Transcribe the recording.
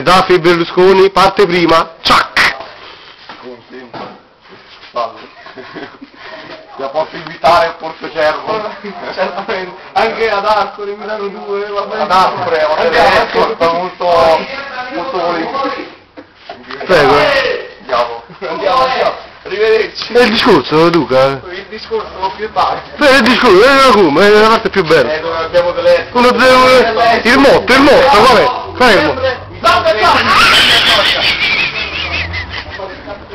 Gheddafi, Berlusconi, parte prima, ciac! Contento. Salve. La posso invitare a Portocervo? Certamente, anche ad Arcore, Milano 2, va bene. Ad Arcore, va bene, ecco, molto, molto volentieri. Prego. Andiamo. Andiamo, andiamo. Arrivederci. E il discorso, Duca? Il discorso più tardi. Eh, il discorso, è come, è la parte più bella. Eh, dove abbiamo delle... Uno, zero, il motto, il motto, qual è? Qual è il motto?